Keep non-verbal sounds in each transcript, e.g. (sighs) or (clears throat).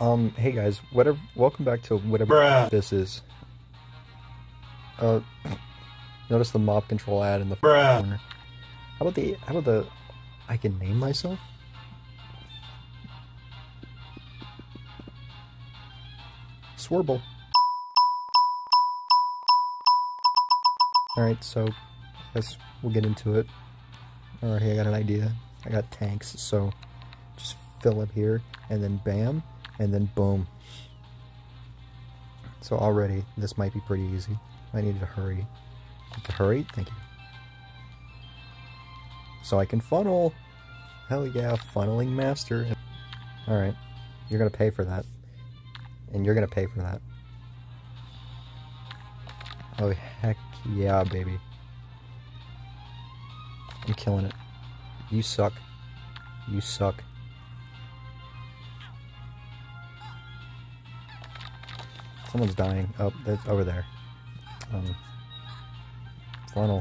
Um, hey guys, whatever. Welcome back to whatever Bruh. this is. Uh, (coughs) notice the mob control ad in the Bruh. corner. How about the? How about the? I can name myself. Swerble. All right, so I guess we'll get into it. All right, I got an idea. I got tanks, so just fill up here, and then bam, and then boom. So already, this might be pretty easy. I need to hurry. To hurry? Thank you. So I can funnel. Hell yeah, funneling master. Alright, you're gonna pay for that. And you're gonna pay for that. Oh, heck yeah, baby. I'm killing it. You suck. You suck. Someone's dying. Oh, that's over there. Um.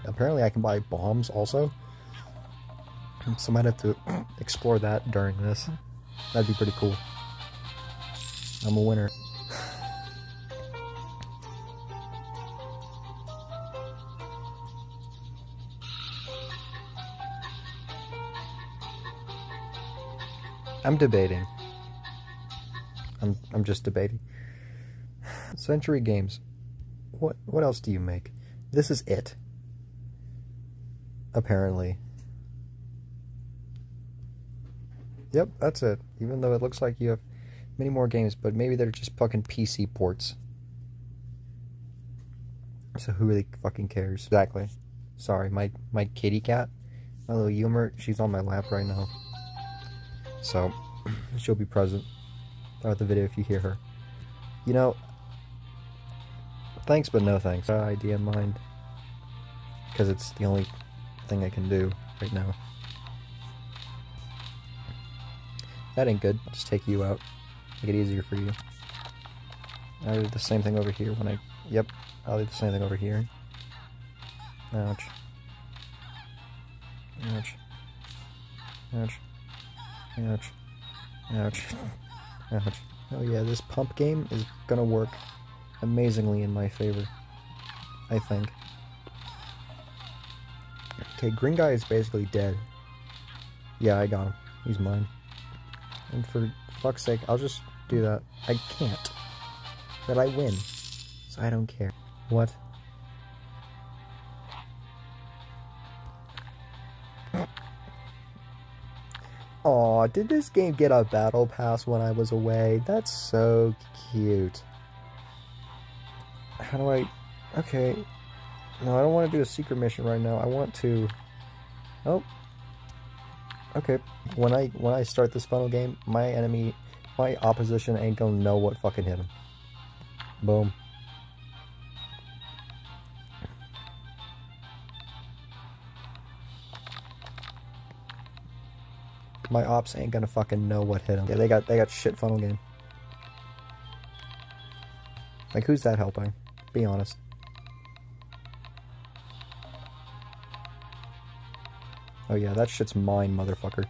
Apparently, I can buy bombs also. So I might have to (clears throat) explore that during this. That'd be pretty cool. I'm a winner. I'm debating. I'm I'm just debating. Century Games. What what else do you make? This is it. Apparently. Yep, that's it. Even though it looks like you have many more games, but maybe they're just fucking PC ports. So who really fucking cares? Exactly. Sorry, my my kitty cat, my little humor, she's on my lap right now. So (clears throat) she'll be present throughout the video if you hear her. You know, thanks but no thanks. Uh, idea in mind because it's the only thing I can do right now. That ain't good. I'll just take you out. Make it easier for you. I'll do the same thing over here when I... Yep, I'll do the same thing over here. Ouch. Ouch. Ouch. Ouch. Ouch. (laughs) Ouch. Oh yeah, this pump game is gonna work amazingly in my favor. I think. Okay, green guy is basically dead. Yeah, I got him. He's mine. And for fuck's sake, I'll just do that. I can't. But I win. So I don't care. What? Aw, did this game get a battle pass when I was away? That's so cute. How do I... Okay. No, I don't want to do a secret mission right now. I want to... Oh. Okay. When I when I start this funnel game, my enemy, my opposition ain't gonna know what fucking hit him. Boom. My ops ain't gonna fucking know what hit them. Yeah, they got they got shit funnel game. Like who's that helping? Be honest. Oh yeah, that shit's mine, motherfucker.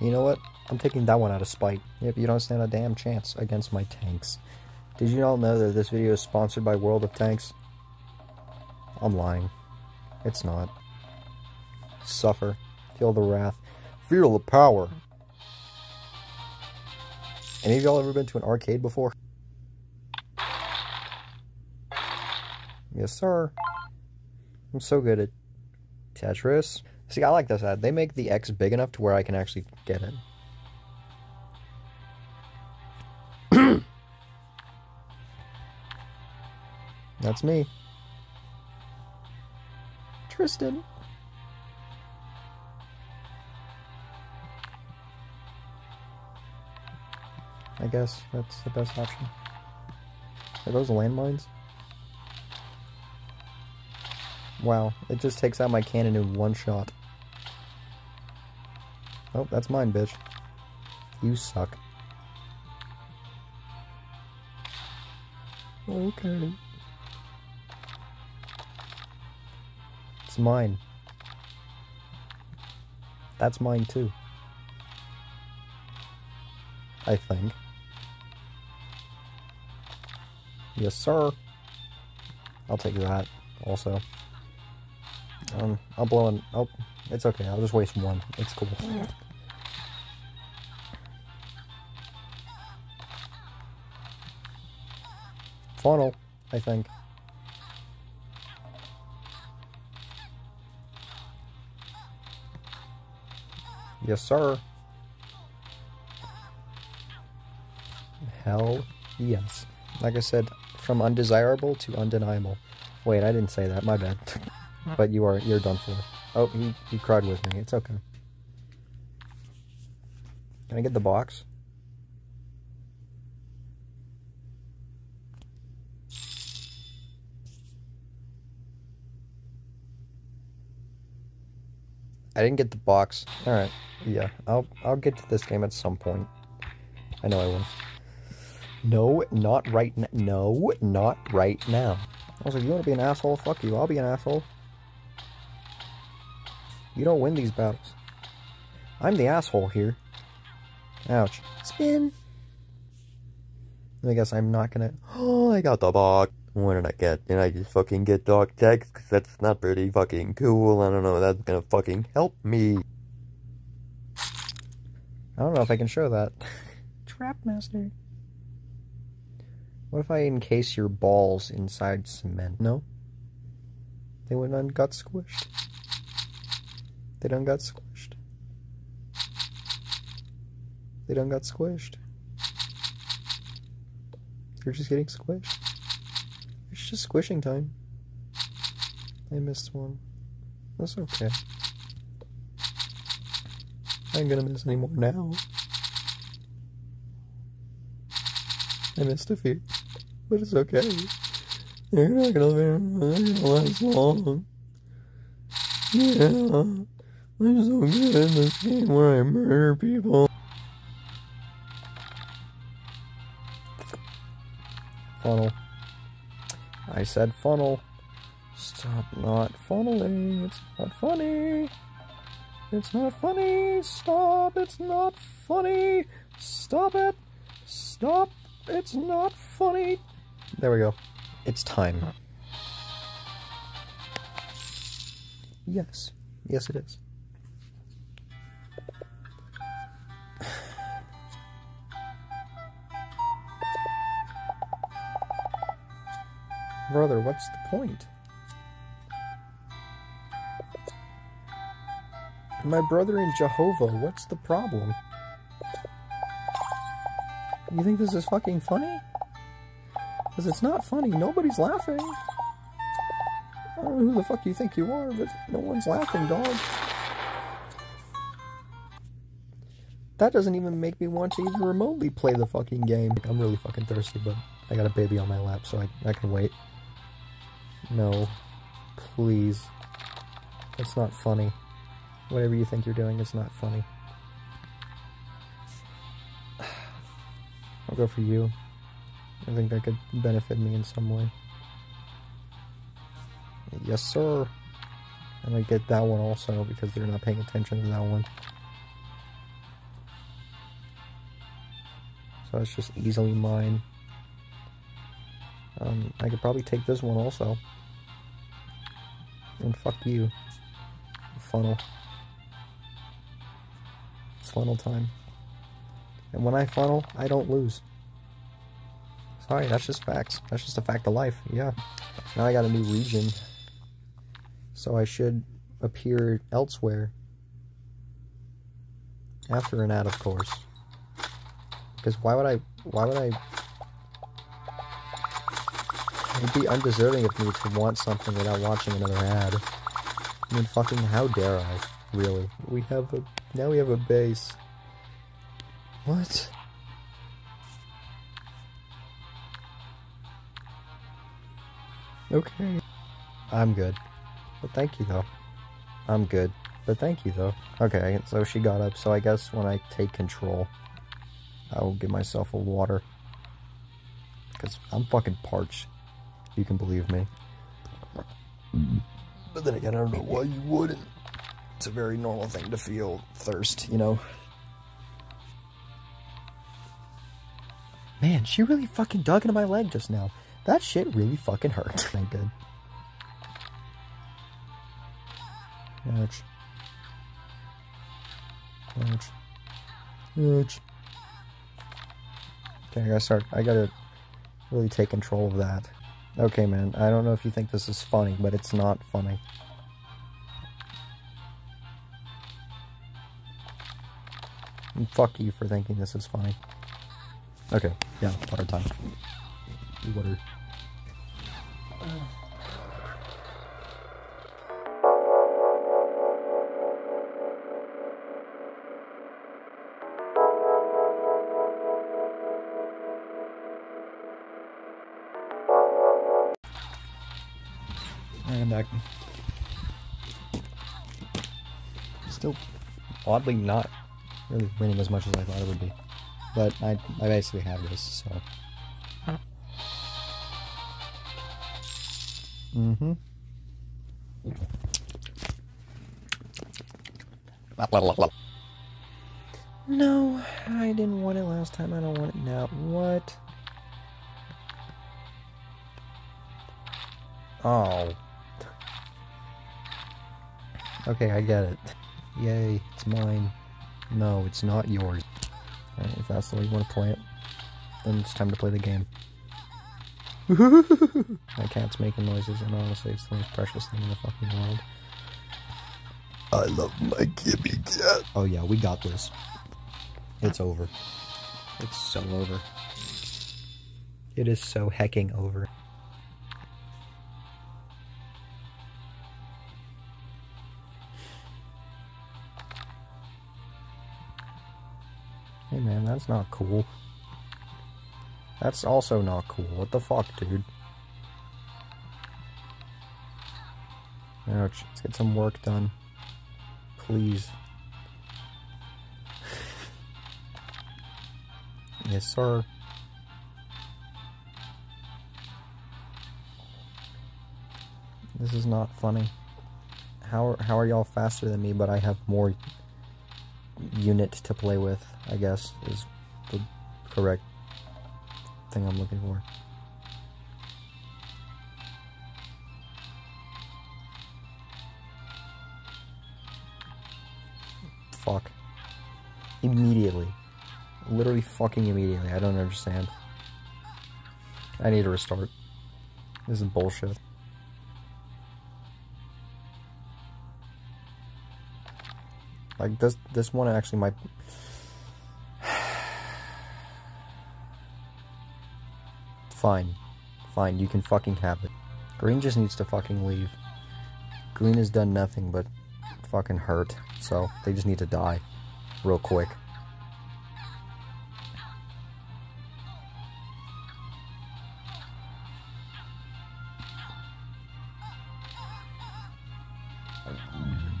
You know what? I'm taking that one out of spite. Yep, you don't stand a damn chance against my tanks. Did you all know that this video is sponsored by World of Tanks? I'm lying. It's not. Suffer. Feel the wrath. Feel the power. Any of y'all ever been to an arcade before? Yes, sir. I'm so good at Tetris. See, I like this ad. They make the X big enough to where I can actually get it. (clears throat) That's me. Tristan. I guess that's the best option. Are those landmines? Wow, it just takes out my cannon in one shot. Oh, that's mine, bitch. You suck. Okay. It's mine. That's mine too. I think. Yes, sir. I'll take that also. Um, I'll blow in. Oh, it's okay. I'll just waste one. It's cool. Funnel, I think. Yes, sir. Hell yes. Like I said, from undesirable to undeniable. Wait, I didn't say that. My bad. (laughs) but you are you're done for. Oh, he he cried with me. It's okay. Can I get the box? I didn't get the box. Alright, yeah. I'll I'll get to this game at some point. I know I will. No, not right now. No, not right now. I was like, you want to be an asshole? Fuck you. I'll be an asshole. You don't win these battles. I'm the asshole here. Ouch. Spin. I guess I'm not gonna... Oh, (gasps) I got the box. What did I get? Did I just fucking get dog text? Because that's not pretty fucking cool. I don't know that's gonna fucking help me. I don't know if I can show that. (laughs) Trap Master. What if I encase your balls inside cement? No? They went and got squished. They done got squished. They done got squished. They're just getting squished. It's just squishing time. I missed one. That's okay. I ain't gonna miss any more now. I missed a few, but it's okay. You're not gonna, last long. Yeah, I'm so good in this game where I murder people. Funnel. I said funnel. Stop not funneling. It's not funny. It's not funny. Stop. It's not funny. Stop it. Stop. It's not funny. There we go. It's time. Yes. Yes, it is. Brother, what's the point? My brother in Jehovah, what's the problem? You think this is fucking funny? Because it's not funny. Nobody's laughing. I don't know who the fuck you think you are, but no one's laughing, dog. That doesn't even make me want to even remotely play the fucking game. I'm really fucking thirsty, but I got a baby on my lap, so I, I can wait. No. Please. It's not funny. Whatever you think you're doing, is not funny. I'll go for you. I think that could benefit me in some way. Yes, sir. And I get that one also because they're not paying attention to that one. So it's just easily mine. Um, I could probably take this one also. And fuck you. Funnel. It's funnel time. And when I funnel, I don't lose. Sorry, that's just facts. That's just a fact of life, yeah. Now I got a new region. So I should appear elsewhere. After an ad, of course. Because why would I... Why would I... It'd be undeserving of me to want something without watching another ad. I mean, fucking how dare I? Really. We have a... Now we have a base. What? Okay. I'm good. But thank you, though. I'm good. But thank you, though. Okay, so she got up, so I guess when I take control, I will give myself a water. Because I'm fucking parched. You can believe me. But then again, I don't know why you wouldn't. It's a very normal thing to feel thirst, you know? Man, she really fucking dug into my leg just now. That shit really fucking hurt. (laughs) Thank good. Ouch. Ouch. Ouch. Okay, I gotta start. I gotta really take control of that. Okay, man, I don't know if you think this is funny, but it's not funny. And fuck you for thinking this is funny. Okay, yeah, water time. Water. And oddly not really winning as much as I thought it would be. But I, I basically have this, so. Mm-hmm. No, I didn't want it last time. I don't want it now. What? Oh. Okay, I get it. Yay, it's mine. No, it's not yours. Alright, if that's the way you want to play it, then it's time to play the game. (laughs) My cat's making noises, and honestly, it's the most precious thing in the fucking world. I love my kitty cat. Oh yeah, we got this. It's over. It's so over. It is so hecking over. Hey man, that's not cool. That's also not cool. What the fuck, dude? Ouch. Let's get some work done. Please. (laughs) yes, sir. This is not funny. How, how are y'all faster than me, but I have more unit to play with, I guess, is the correct thing I'm looking for. Fuck. Immediately. Literally fucking immediately. I don't understand. I need to restart. This is bullshit. Like this this one actually might (sighs) Fine. Fine, you can fucking have it. Green just needs to fucking leave. Green has done nothing but fucking hurt, so they just need to die real quick.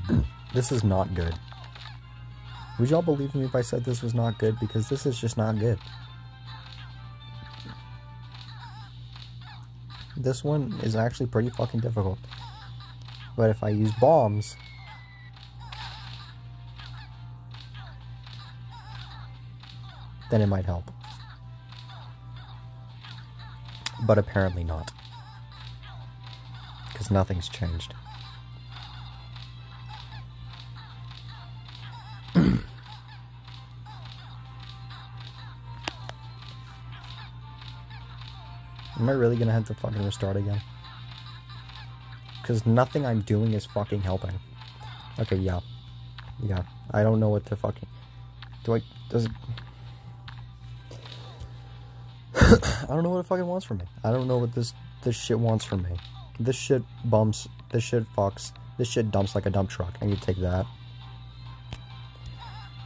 (clears throat) This is not good. Would y'all believe me if I said this was not good? Because this is just not good. This one is actually pretty fucking difficult. But if I use bombs... Then it might help. But apparently not. Because nothing's changed. Am I really gonna have to fucking restart again? Because nothing I'm doing is fucking helping. Okay, yeah. Yeah. I don't know what to fucking... Do I... Does it... (coughs) I don't know what it fucking wants from me. I don't know what this this shit wants from me. This shit bumps. This shit fucks. This shit dumps like a dump truck. I need to take that.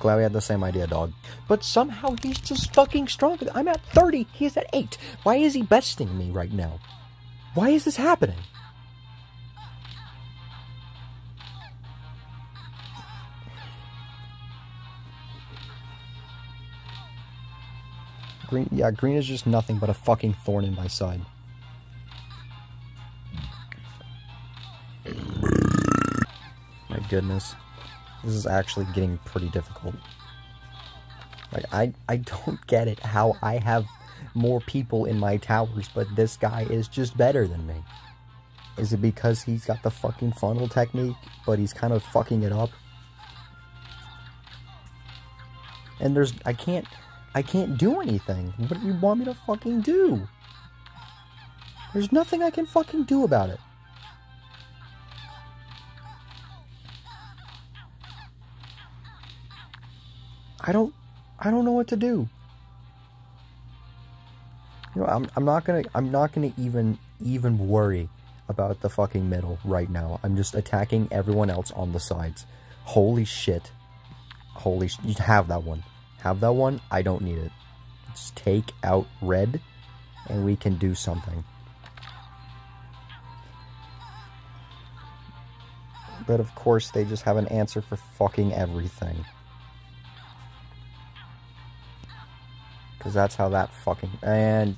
Glad we had the same idea, dog. But somehow he's just fucking stronger. I'm at 30. He's at 8. Why is he besting me right now? Why is this happening? Green, yeah, green is just nothing but a fucking thorn in my side. My goodness. This is actually getting pretty difficult. Like, I, I don't get it how I have more people in my towers, but this guy is just better than me? Is it because he's got the fucking funnel technique, but he's kind of fucking it up? And there's, I can't, I can't do anything. What do you want me to fucking do? There's nothing I can fucking do about it. I don't, I don't know what to do. You know, I'm, I'm not gonna, I'm not gonna even, even worry about the fucking middle right now. I'm just attacking everyone else on the sides. Holy shit. Holy sh- you have that one. Have that one. I don't need it. Just take out red and we can do something. But of course they just have an answer for fucking everything. Because that's how that fucking... And...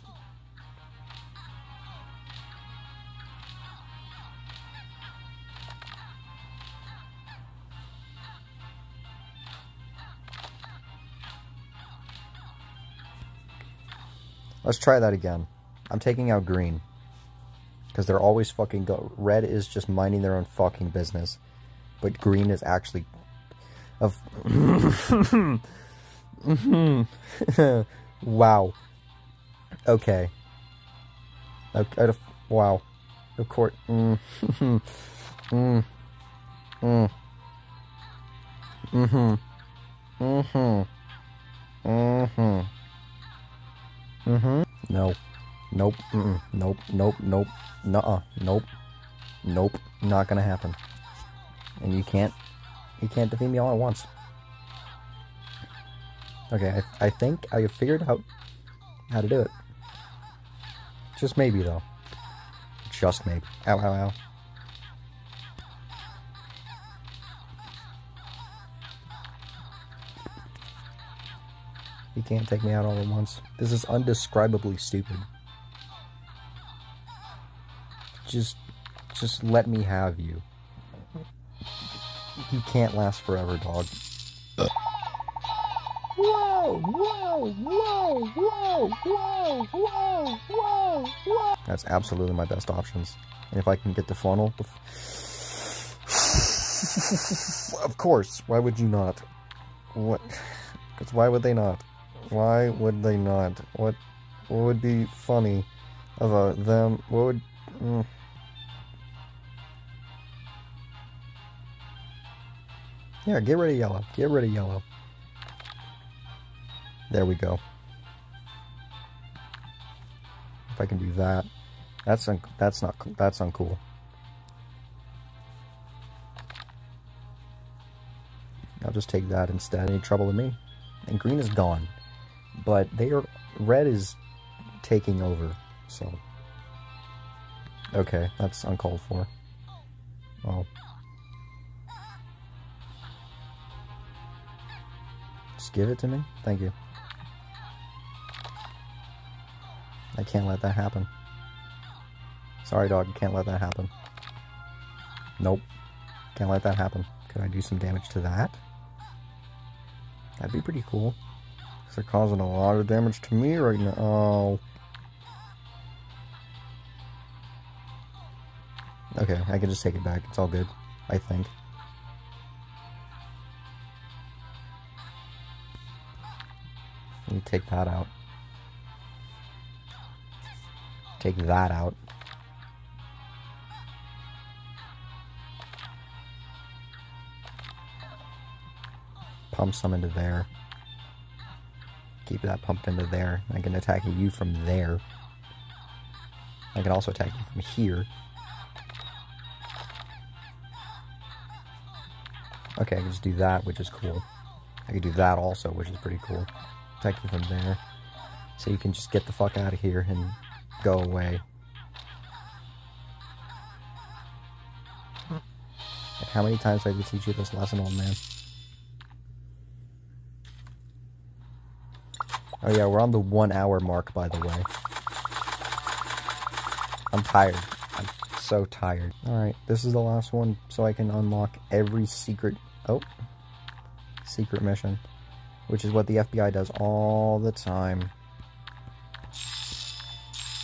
Let's try that again. I'm taking out green. Because they're always fucking go... Red is just minding their own fucking business. But green is actually... Of... (laughs) Mm-hmm. (laughs) Wow. Okay. Okay. Wow. Of course. Mm. mm. (laughs) Mm. Mm. Mm-hmm. Mm-hmm. Mm-hmm. Mm-hmm. No. Nope. Mm-mm. Nope. Nope. Nope. Nuh-uh. Nope. Nope. Not gonna happen. And you can't, you can't defeat me all at once. Okay, I, I think I figured out how to do it. Just maybe, though. Just maybe. Ow, ow, ow. You can't take me out all at once. This is undescribably stupid. Just, just let me have you. You can't last forever, dog. Whoa, whoa, whoa, whoa, whoa, whoa, whoa. That's absolutely my best options. And if I can get the funnel... (sighs) of course, why would you not? What? Because why would they not? Why would they not? What, what would be funny about them? What would... Mm. Yeah, get rid of yellow. Get rid of yellow. There we go. If I can do that. That's un that's not that's uncool. I'll just take that instead. Any trouble with me? And green is gone. But they are red is taking over, so Okay, that's uncalled for. Well. Just give it to me. Thank you. I can't let that happen. Sorry, dog. Can't let that happen. Nope. Can't let that happen. Could I do some damage to that? That'd be pretty cool. Because they're causing a lot of damage to me right now. Oh. Okay, I can just take it back. It's all good. I think. Let me take that out. Take that out. Pump some into there. Keep that pumped into there. I can attack you from there. I can also attack you from here. Okay, I can just do that, which is cool. I can do that also, which is pretty cool. Attack you from there. So you can just get the fuck out of here and go away. Like how many times do I have to teach you this lesson, old man? Oh yeah, we're on the one hour mark, by the way. I'm tired. I'm so tired. Alright, this is the last one, so I can unlock every secret... Oh. Secret mission. Which is what the FBI does all the time.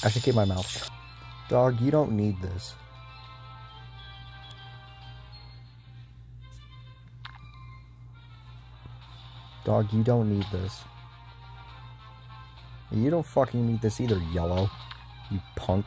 I should keep my mouth. Dog, you don't need this. Dog, you don't need this. You don't fucking need this either, yellow. You punk.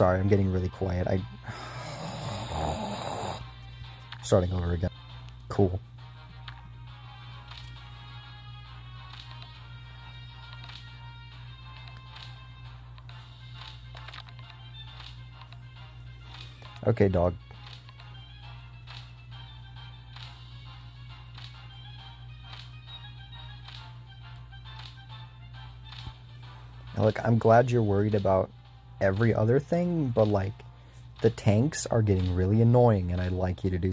Sorry, I'm getting really quiet. I... Starting over again. Cool. Okay, dog. Look, I'm glad you're worried about every other thing, but like the tanks are getting really annoying and I'd like you to do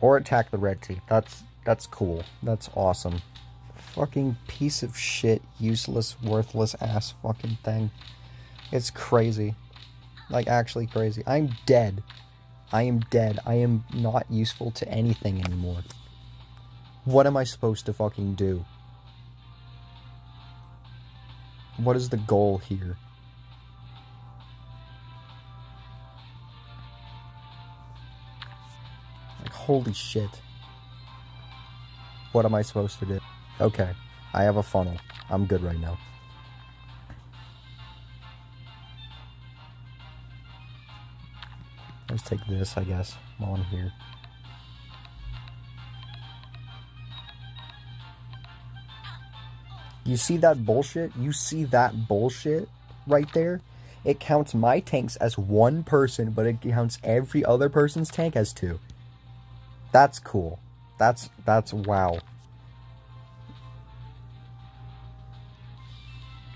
or attack the red team. That's that's cool. That's awesome. Fucking piece of shit, useless, worthless ass fucking thing. It's crazy. Like actually crazy. I'm dead. I am dead. I am not useful to anything anymore. What am I supposed to fucking do? What is the goal here? Holy shit. What am I supposed to do? Okay, I have a funnel. I'm good right now. Let's take this, I guess, while I'm here. You see that bullshit? You see that bullshit right there? It counts my tanks as one person, but it counts every other person's tank as two. That's cool. That's, that's, wow.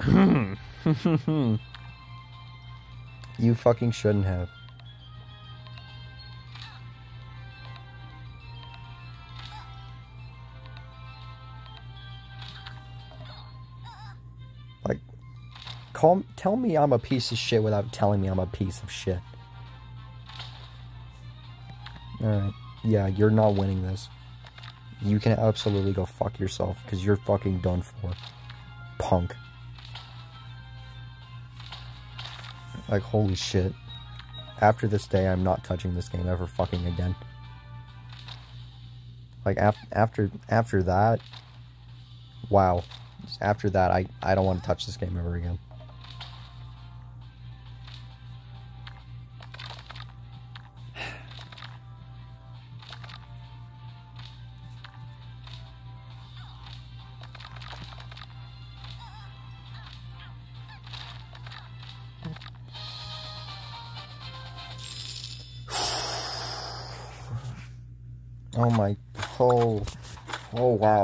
(laughs) you fucking shouldn't have. Like, call, tell me I'm a piece of shit without telling me I'm a piece of shit. Alright yeah, you're not winning this. You can absolutely go fuck yourself, because you're fucking done for. Punk. Like, holy shit. After this day, I'm not touching this game ever fucking again. Like, af after, after that, wow. After that, I, I don't want to touch this game ever again.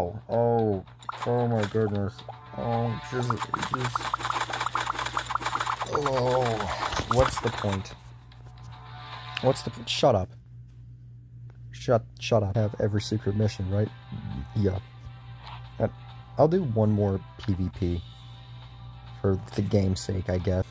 Wow, oh, oh my goodness, oh, just, just, oh, what's the point? What's the, shut up. Shut, shut up. Have every secret mission, right? Yeah. I'll do one more PvP for the game's sake, I guess.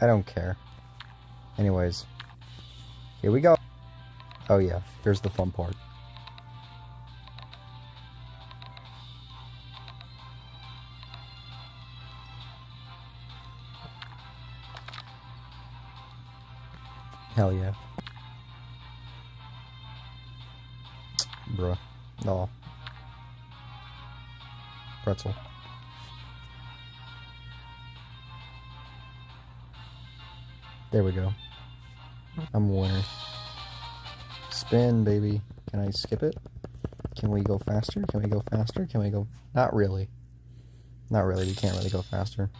I don't care. Anyways, here we go. Oh yeah, here's the fun part. Pretzel. There we go. I'm a winner. Spin, baby. Can I skip it? Can we go faster? Can we go faster? Can we go... Not really. Not really. We can't really go faster.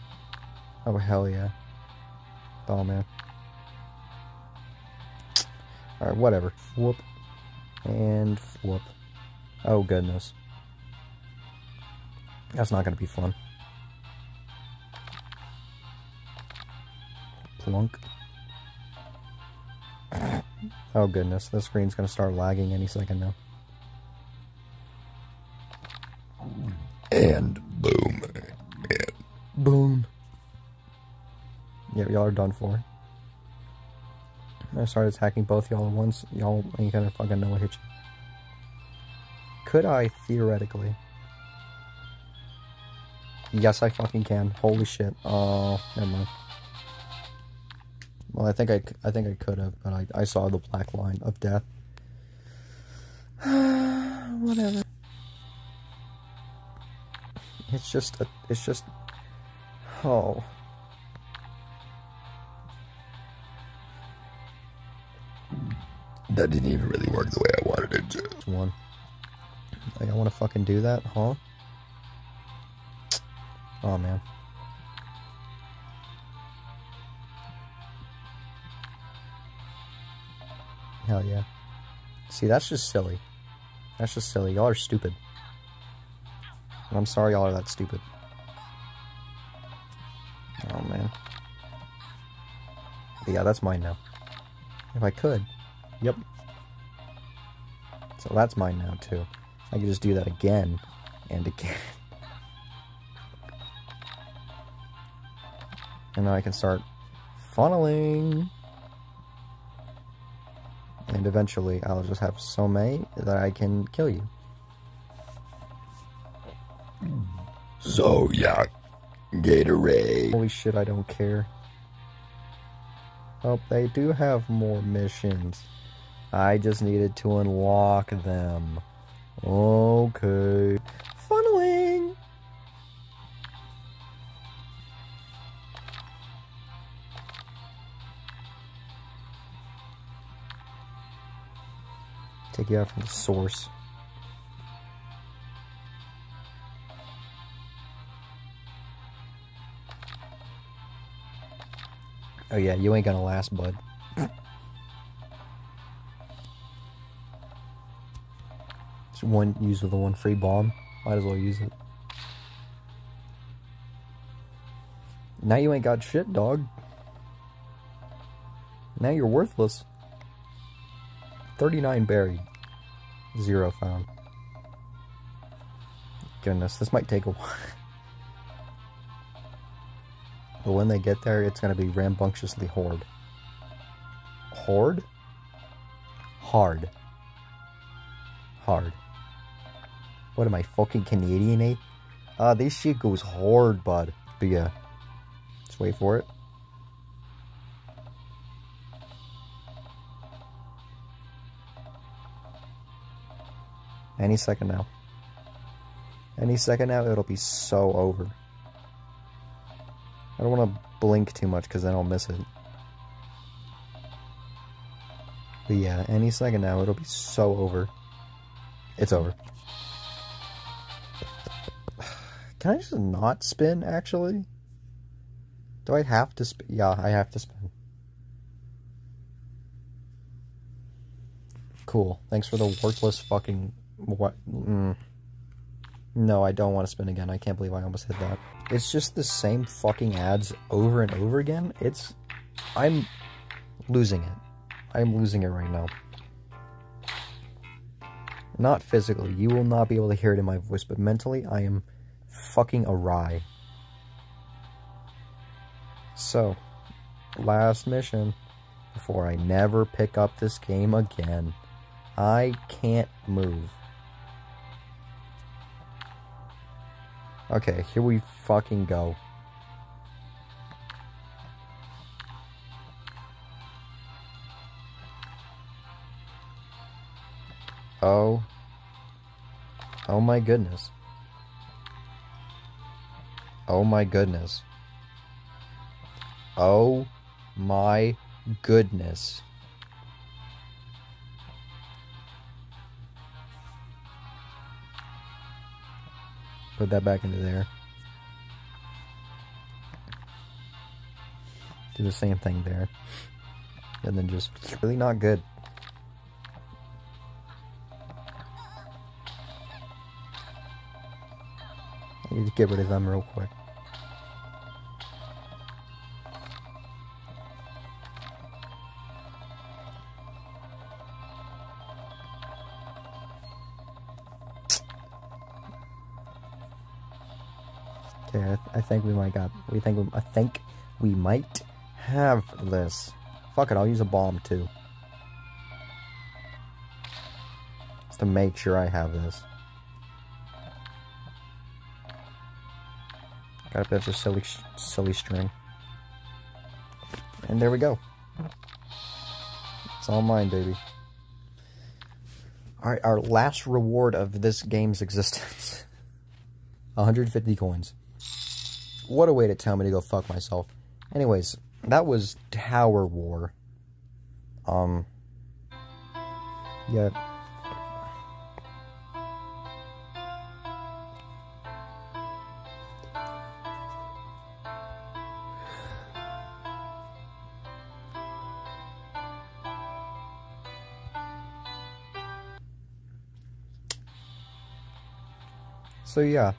Oh, hell yeah. Oh, man. Alright, whatever. Whoop. And whoop. Oh, goodness. That's not going to be fun. Plunk. (coughs) Oh, goodness. The screen's going to start lagging any second now. And boom. And Boom. Yep, y'all are done for. I started attacking both y'all at once. Y'all ain't gonna fucking know what hit you. Could I theoretically? Yes, I fucking can. Holy shit. Oh, never mind. Well, I think I, c- I think I could have, but I, I saw the black line of death. (sighs) Whatever. It's just, a, it's just, oh. that didn't even really work the way I wanted it to. one. Like, I want to fucking do that, huh? Oh, man. Hell yeah. See, that's just silly. That's just silly. Y'all are stupid. And I'm sorry y'all are that stupid. Oh, man. But yeah, that's mine now. If I could. Yep. So that's mine now, too. I could just do that again and again. (laughs) And then I can start funneling. And eventually I'll just have so many that I can kill you. So yeah, Gatorade. Holy shit, I don't care. Oh, they do have more missions. I just needed to unlock them. Okay. Take you from the source. Oh yeah, you ain't gonna last, bud. (clears throat) One use with the one free bomb. Might as well use it. Now you ain't got shit, dog. Now you're worthless. 39 buried. Zero found. Goodness, this might take a (laughs) while. But when they get there, it's gonna be rambunctiously horde. Horde? Hard. Hard. What am I, fucking Canadian, eh? Uh, this shit goes hard, bud. But yeah. Just wait for it. Any second now. Any second now, it'll be so over. I don't want to blink too much because then I'll miss it. But yeah, any second now, it'll be so over. It's over. (sighs) Can I just not spin, actually? Do I have to spin? Yeah, I have to spin. Cool. Thanks for the worthless fucking... What? Mm. No, I don't want to spin again. I can't believe I almost hit that. It's just the same fucking ads over and over again. It's... I'm losing it. I'm losing it right now. Not physically. You will not be able to hear it in my voice, but mentally, I am fucking awry. So, last mission before I never pick up this game again. I can't move. Okay, here we fucking go. Oh. Oh my goodness. Oh my goodness. Oh my goodness. Put that back into there. Do the same thing there. And then just really not good. I need to get rid of them real quick. Think we might got. We think. We, I think we might have this. Fuck it, I'll use a bomb too. Just to make sure I have this. Got a bunch of silly, silly string. And there we go. It's all mine, baby. Alright, our last reward of this game's existence. (laughs) 150 coins. What a way to tell me to go fuck myself. Anyways, that was Tower War. Um, yeah. So yeah.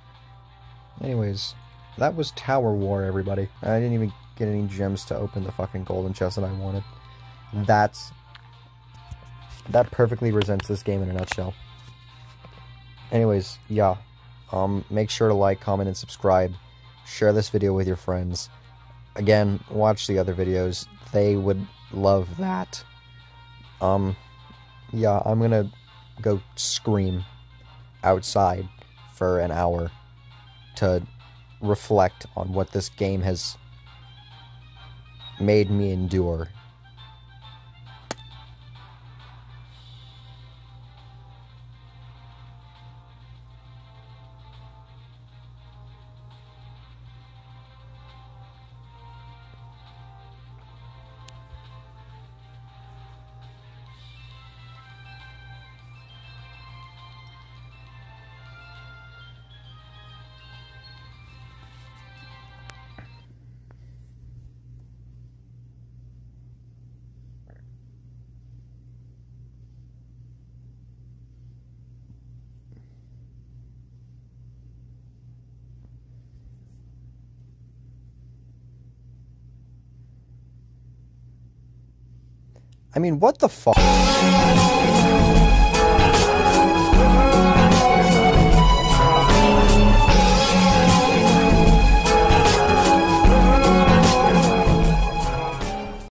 Anyways, that was Tower War, everybody. I didn't even get any gems to open the fucking golden chest that I wanted. That's... That perfectly resents this game in a nutshell. Anyways, yeah. Um, make sure to like, comment, and subscribe. Share this video with your friends. Again, watch the other videos. They would love that. Um, yeah, I'm gonna go scream outside for an hour to reflect on what this game has made me endure. I mean, what the fuck?